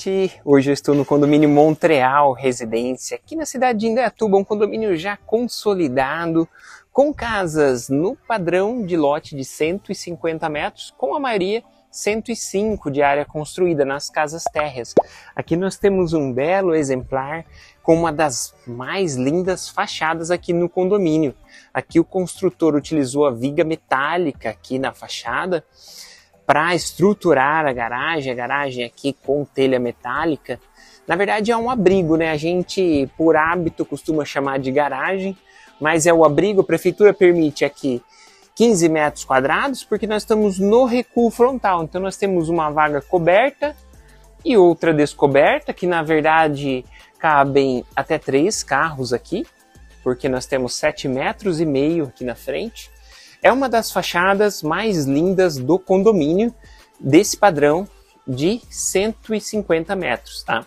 Gente! Hoje eu estou no condomínio Montreal Residência, aqui na cidade de Indaiatuba, um condomínio já consolidado, com casas no padrão de lote de 150 metros, com a maioria 105 de área construída nas casas térreas. Aqui nós temos um belo exemplar com uma das mais lindas fachadas aqui no condomínio. Aqui o construtor utilizou a viga metálica aqui na fachada para estruturar a garagem, a garagem aqui com telha metálica. Na verdade é um abrigo, né? A gente por hábito costuma chamar de garagem, mas é o abrigo. A prefeitura permite aqui 15 metros quadrados porque nós estamos no recuo frontal. Então nós temos uma vaga coberta e outra descoberta, que na verdade cabem até três carros aqui, porque nós temos 7 metros e meio aqui na frente. É uma das fachadas mais lindas do condomínio desse padrão de 150 metros, tá?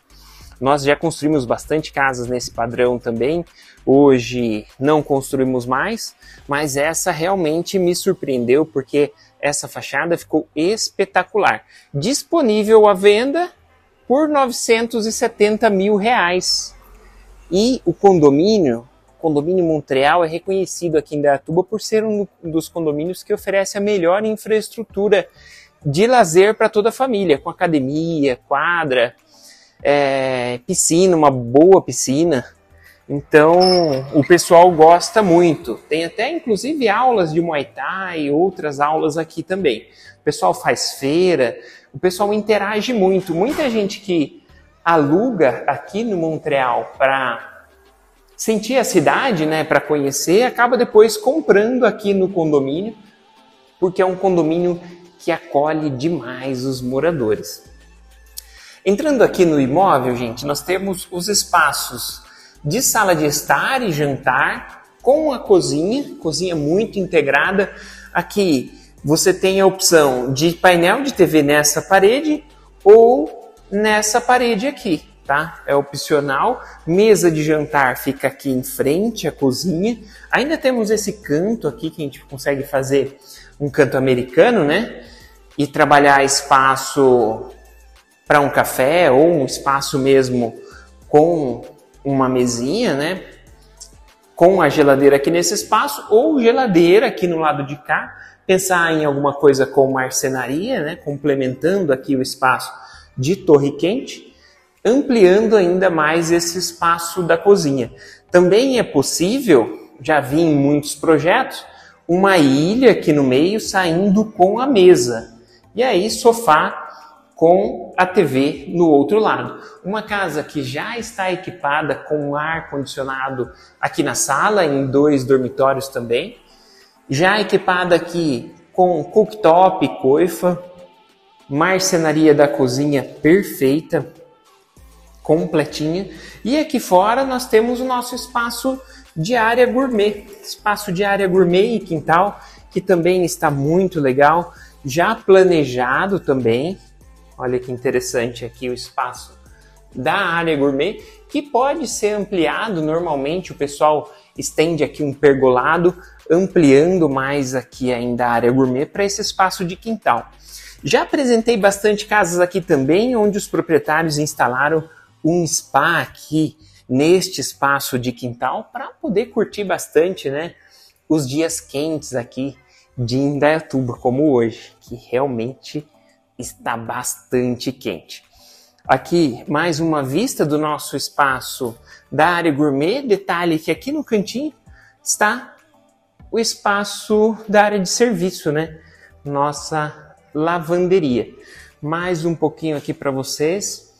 Nós já construímos bastante casas nesse padrão também. Hoje não construímos mais, mas essa realmente me surpreendeu porque essa fachada ficou espetacular. Disponível à venda por 970 mil reais. E o condomínio condomínio Montreal é reconhecido aqui em Dayatuba por ser um dos condomínios que oferece a melhor infraestrutura de lazer para toda a família, com academia, quadra, é, piscina, uma boa piscina. Então o pessoal gosta muito. Tem até inclusive aulas de Muay Thai e outras aulas aqui também. O pessoal faz feira, o pessoal interage muito. Muita gente que aluga aqui no Montreal para sentir a cidade, né, para conhecer, acaba depois comprando aqui no condomínio, porque é um condomínio que acolhe demais os moradores. Entrando aqui no imóvel, gente, nós temos os espaços de sala de estar e jantar com a cozinha, cozinha muito integrada. Aqui você tem a opção de painel de TV nessa parede ou nessa parede aqui tá? É opcional. Mesa de jantar fica aqui em frente à cozinha. Ainda temos esse canto aqui que a gente consegue fazer um canto americano, né? E trabalhar espaço para um café ou um espaço mesmo com uma mesinha, né? Com a geladeira aqui nesse espaço ou geladeira aqui no lado de cá. Pensar em alguma coisa com marcenaria, né? Complementando aqui o espaço de torre quente ampliando ainda mais esse espaço da cozinha. Também é possível, já vi em muitos projetos, uma ilha aqui no meio saindo com a mesa. E aí, sofá com a TV no outro lado. Uma casa que já está equipada com ar condicionado aqui na sala, em dois dormitórios também. Já equipada aqui com cooktop, coifa, marcenaria da cozinha perfeita, completinha. E aqui fora nós temos o nosso espaço de área gourmet, espaço de área gourmet e quintal, que também está muito legal, já planejado também. Olha que interessante aqui o espaço da área gourmet, que pode ser ampliado. Normalmente o pessoal estende aqui um pergolado, ampliando mais aqui ainda a área gourmet para esse espaço de quintal. Já apresentei bastante casas aqui também, onde os proprietários instalaram um spa aqui neste espaço de quintal para poder curtir bastante, né? Os dias quentes aqui de Indaiatuba, como hoje, que realmente está bastante quente. Aqui mais uma vista do nosso espaço da área gourmet. Detalhe que aqui no cantinho está o espaço da área de serviço, né? Nossa lavanderia. Mais um pouquinho aqui para vocês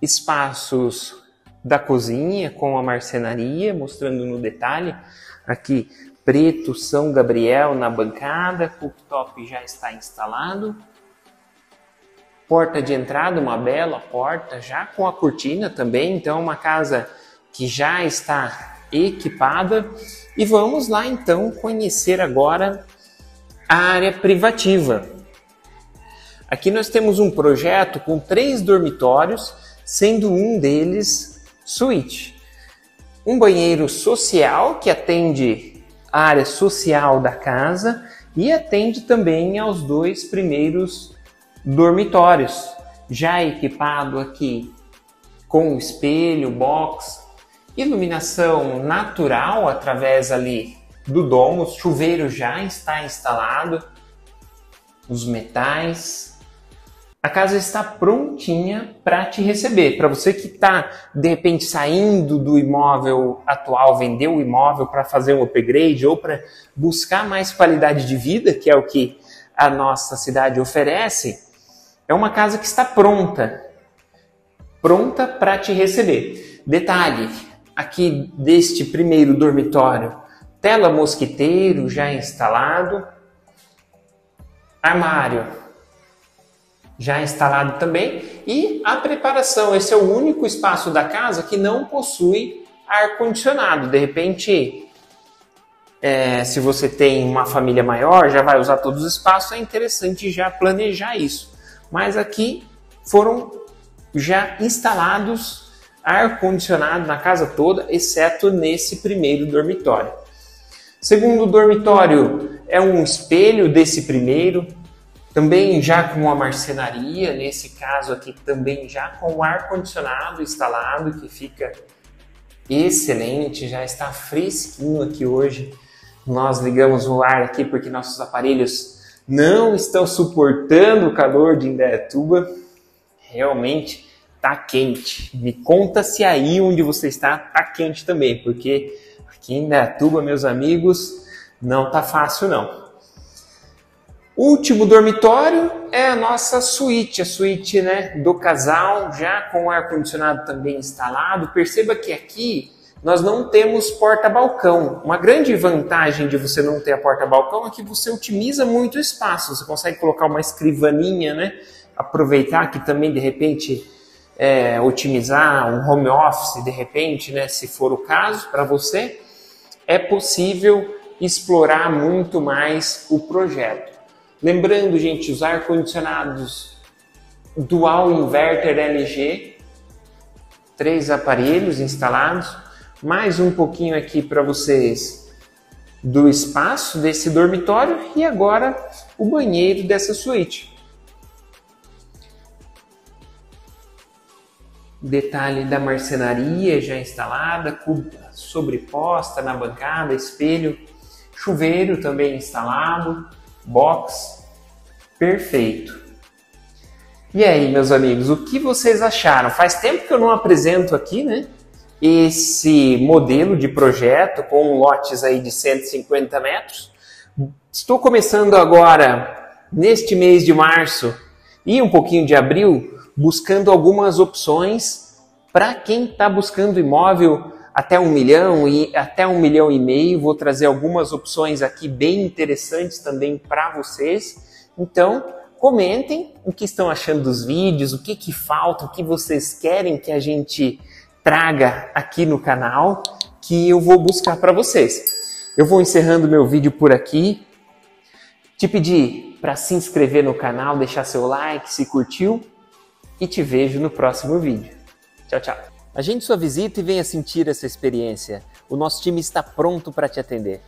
espaços da cozinha com a marcenaria, mostrando no detalhe aqui preto São Gabriel na bancada, cooktop já está instalado. Porta de entrada, uma bela porta, já com a cortina também, então uma casa que já está equipada. E vamos lá então conhecer agora a área privativa. Aqui nós temos um projeto com três dormitórios sendo um deles suíte. Um banheiro social que atende a área social da casa e atende também aos dois primeiros dormitórios. já equipado aqui com espelho, box, iluminação natural através ali do domo, chuveiro já está instalado, os metais. A casa está prontinha para te receber. Para você que está de repente saindo do imóvel atual, vender o imóvel para fazer um upgrade ou para buscar mais qualidade de vida, que é o que a nossa cidade oferece, é uma casa que está pronta, pronta para te receber. Detalhe, aqui deste primeiro dormitório, tela mosquiteiro já instalado, armário já instalado também e a preparação. Esse é o único espaço da casa que não possui ar condicionado. De repente, é, se você tem uma família maior, já vai usar todos os espaços, é interessante já planejar isso. Mas aqui foram já instalados ar condicionado na casa toda, exceto nesse primeiro dormitório. Segundo dormitório é um espelho desse primeiro, também já com a marcenaria, nesse caso aqui também já com o ar condicionado instalado, que fica excelente, já está fresquinho aqui hoje. Nós ligamos o ar aqui porque nossos aparelhos não estão suportando o calor de Indaiatuba. Realmente tá quente. Me conta se aí onde você está tá quente também, porque Aqui em Datuba, meus amigos, não tá fácil não. Último dormitório é a nossa suíte, a suíte né, do casal, já com o ar-condicionado também instalado. Perceba que aqui nós não temos porta-balcão. Uma grande vantagem de você não ter a porta-balcão é que você otimiza muito o espaço. Você consegue colocar uma escrivaninha, né? Aproveitar que também de repente é, otimizar um home office, de repente, né? Se for o caso para você é possível explorar muito mais o projeto. Lembrando, gente, os ar-condicionados Dual Inverter LG, três aparelhos instalados, mais um pouquinho aqui para vocês do espaço desse dormitório e agora o banheiro dessa suíte. Detalhe da marcenaria já instalada, sobreposta na bancada, espelho, chuveiro também instalado, box, perfeito. E aí, meus amigos, o que vocês acharam? Faz tempo que eu não apresento aqui, né? Esse modelo de projeto com lotes aí de 150 metros. Estou começando agora, neste mês de março e um pouquinho de abril, buscando algumas opções para quem está buscando imóvel até um milhão e até um milhão e meio. Vou trazer algumas opções aqui bem interessantes também para vocês. Então, comentem o que estão achando dos vídeos, o que, que falta, o que vocês querem que a gente traga aqui no canal, que eu vou buscar para vocês. Eu vou encerrando meu vídeo por aqui. Te pedir para se inscrever no canal, deixar seu like se curtiu e te vejo no próximo vídeo. Tchau, tchau. Agende sua visita e venha sentir essa experiência. O nosso time está pronto para te atender.